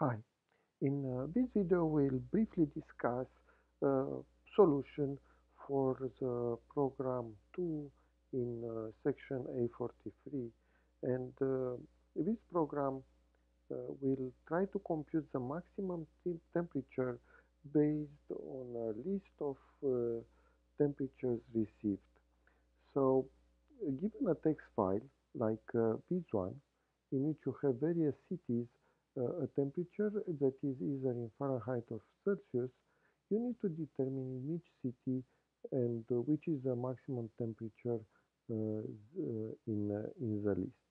Hi, in uh, this video we'll briefly discuss a solution for the program 2 in uh, section A43 and uh, this program uh, will try to compute the maximum temperature based on a list of uh, temperatures received. So given a text file like uh, this one in which you have various cities uh, a temperature that is either in Fahrenheit or Celsius, you need to determine which city and uh, which is the maximum temperature uh, uh in, uh, in the list.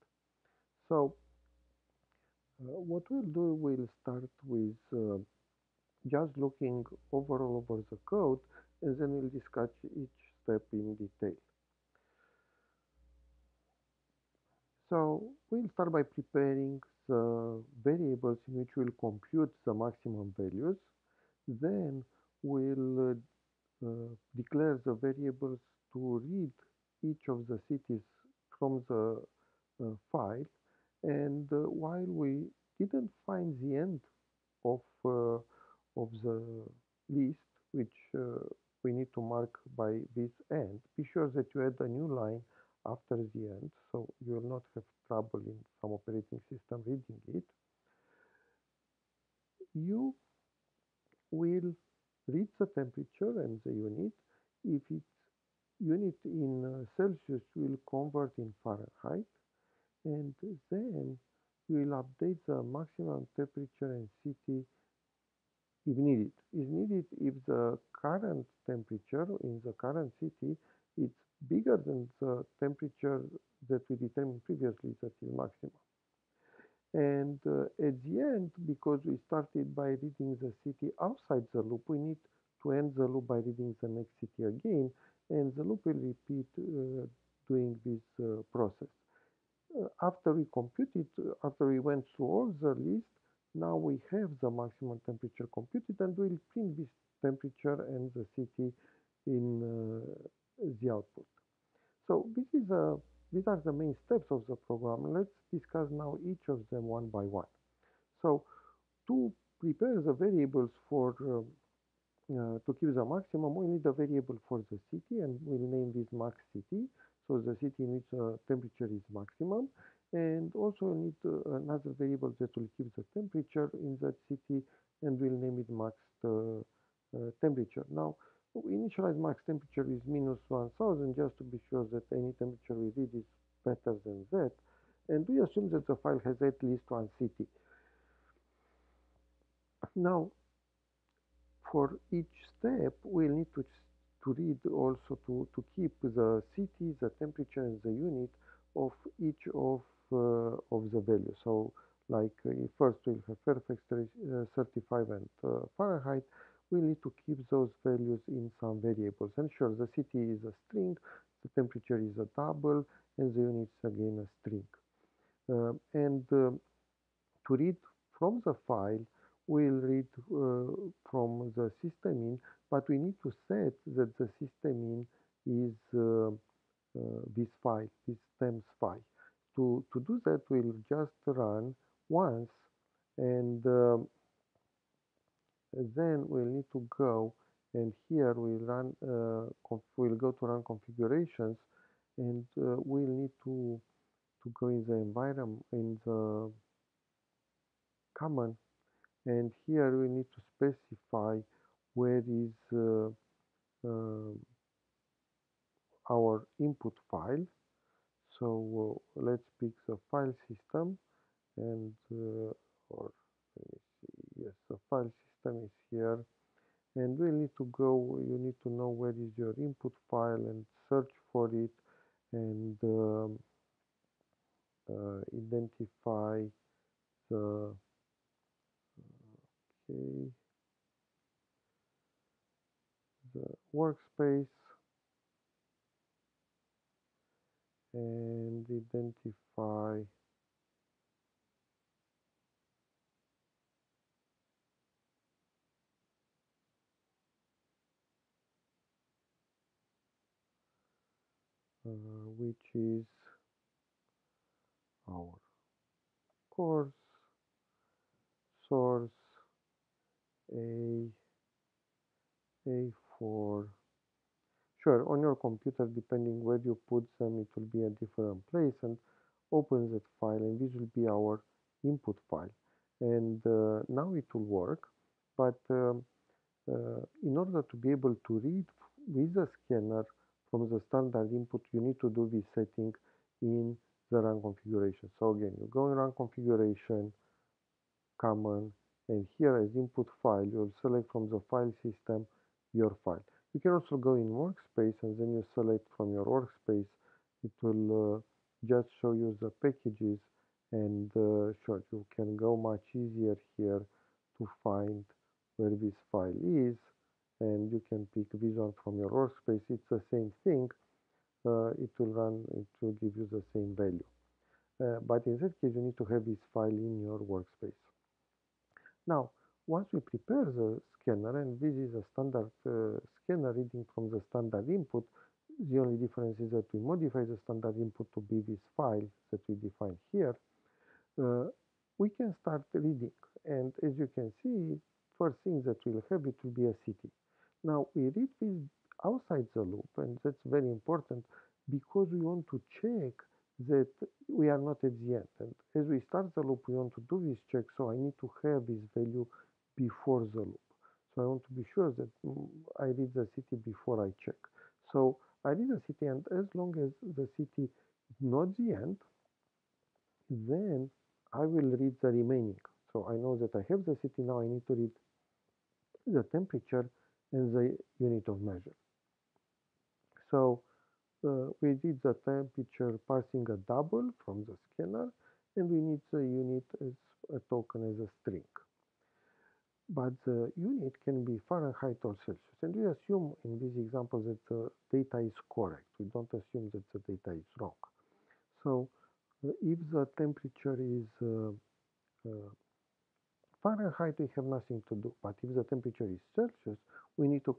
So uh, what we'll do, we'll start with just looking overall over the code and then we'll discuss each step in detail. So we'll start by preparing the variables in which we'll compute the maximum values. Then we'll uh, uh, declare the variables to read each of the cities from the uh, file. And uh, while we didn't find the end of, uh, of the list, which uh, we need to mark by this end, be sure that you add a new line after the end, so you will not have trouble in some operating system reading it. You will read the temperature and the unit. If it's unit in uh, Celsius, will convert in Fahrenheit, and then you will update the maximum temperature and city if needed. If needed if the current temperature in the current city it's bigger than the temperature that we determined previously that is maximum. And uh, at the end, because we started by reading the city outside the loop, we need to end the loop by reading the next city again, and the loop will repeat uh, doing this uh, process. Uh, after we computed, after we went through all the list, now we have the maximum temperature computed and we'll print this temperature and the city in uh, the output. So this is a, these are the main steps of the program. Let's discuss now each of them one by one. So to prepare the variables for uh, uh, to keep the maximum, we need a variable for the city and we'll name this max city. So the city in which the uh, temperature is maximum. And also we need uh, another variable that will keep the temperature in that city and we'll name it max uh, uh, temperature. Now, initialize max temperature with minus 1000 just to be sure that any temperature we read is better than that. And we assume that the file has at least one city. Now, for each step, we'll need to, to read also to, to keep the city, the temperature, and the unit of each of, uh, of the values. So, like uh, first we'll have Fairfax uh, 35 and uh, Fahrenheit, we need to keep those values in some variables. And sure, the city is a string, the temperature is a double, and the unit is again a string. Uh, and uh, to read from the file, we'll read uh, from the system in, but we need to set that the system in is uh, uh, this file, this stems file. To, to do that, we'll just run once and um, then we'll need to go and here we'll run uh, we'll go to run configurations and uh, we'll need to to go in the environment in the common. And here we need to specify where is uh, uh our input file. So uh, let's pick the file system and uh, or let me see yes the file system is here. And we need to go you need to know where is your input file and search for it and um, uh, identify the okay the workspace and identify which is our course source A, a4 sure, on your computer, depending where you put them, it will be a different place and open that file and this will be our input file. And uh, now it will work, but um, uh, in order to be able to read with the scanner from the standard input, you need to do this setting in the run configuration. So again, you go in run configuration, common, and here as input file, you'll select from the file system your file. You can also go in workspace and then you select from your workspace. It will uh, just show you the packages and uh, sure, you can go much easier here to find where this file is and you can pick one from your workspace. It's the same thing. Uh, it will run, it will give you the same value. Uh, but in that case, you need to have this file in your workspace. Now, once we prepare the scanner, and this is a standard uh, scanner reading from the standard input, the only difference is that we modify the standard input to be this file that we define here. Uh, we can start reading, and as you can see, first thing that we'll have, it will be a city. Now, we read this outside the loop, and that's very important because we want to check that we are not at the end. And as we start the loop, we want to do this check, so I need to have this value before the loop. So I want to be sure that mm, I read the city before I check. So I read the city, and as long as the city is not the end, then I will read the remaining. So I know that I have the city now, I need to read the temperature and the unit of measure. So uh, we did the temperature passing a double from the scanner and we need the unit as a token as a string. But the unit can be Fahrenheit or Celsius and we assume in this example that the data is correct. We don't assume that the data is wrong. So uh, if the temperature is uh, uh Fahrenheit, we have nothing to do. But if the temperature is Celsius, we need to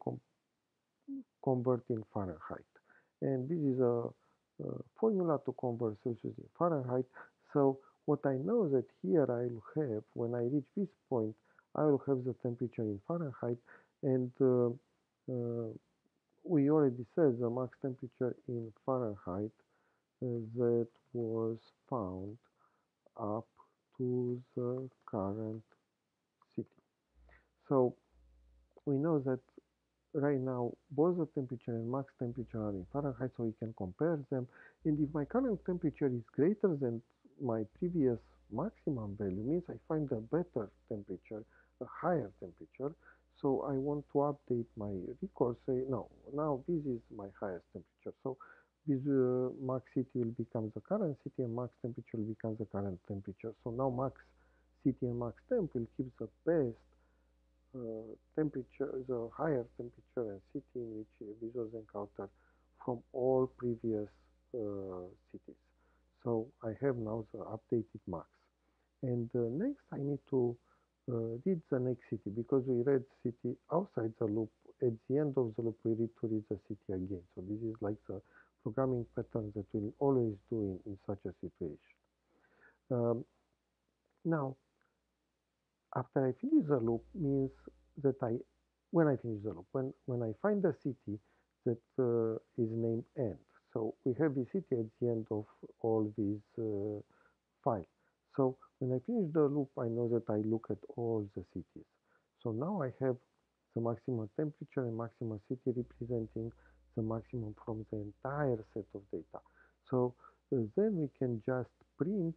convert in Fahrenheit. And this is a, a, formula to convert Celsius in Fahrenheit. So what I know that here I will have, when I reach this point, I will have the temperature in Fahrenheit. And uh, uh, we already said the max temperature in Fahrenheit uh, that was found up to the current. So we know that right now both the temperature and max temperature are in Fahrenheit so we can compare them. And if my current temperature is greater than my previous maximum value means I find a better temperature a higher temperature so I want to update my record say no now this is my highest temperature. So this uh, max city will become the current city and max temperature will become the current temperature. So now max city and max temp will keep the best uh, temperature, the higher temperature and city in which visitors encounter from all previous uh, cities. So I have now the updated max. And uh, next I need to read the next city because we read city outside the loop. At the end of the loop, we need to read the city again. So this is like the programming pattern that we'll always do in, in such a situation. Um, now, after I finish the loop means that I, when I finish the loop, when, when I find a city that uh, is named end. So we have the city at the end of all these uh, files. So when I finish the loop, I know that I look at all the cities. So now I have the maximum temperature and maximum city representing the maximum from the entire set of data. So uh, then we can just print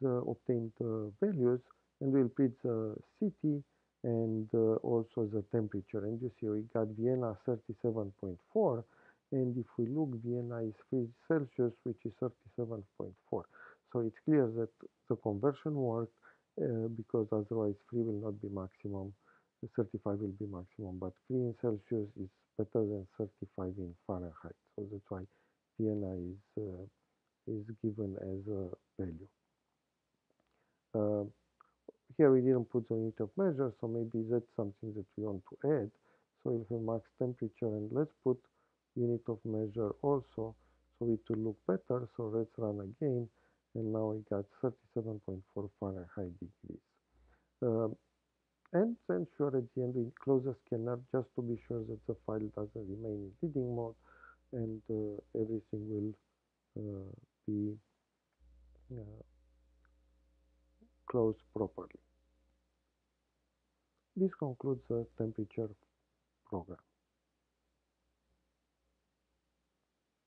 the obtained uh, values and we'll print the city and uh, also the temperature. And you see we got Vienna 37.4 and if we look Vienna is 3 Celsius which is 37.4. So it's clear that the conversion worked uh, because otherwise 3 will not be maximum, 35 will be maximum, but 3 in Celsius is better than 35 in Fahrenheit. So that's why Vienna is, uh, is given as a value. Here we didn't put the unit of measure, so maybe that's something that we want to add. So we'll have max temperature and let's put unit of measure also so it will look better. So let's run again and now we got 37.4 Fahrenheit degrees. Uh, and then sure at the end we close the scanner just to be sure that the file doesn't remain in reading mode and uh, everything will uh, be uh, closed properly. This concludes the temperature program.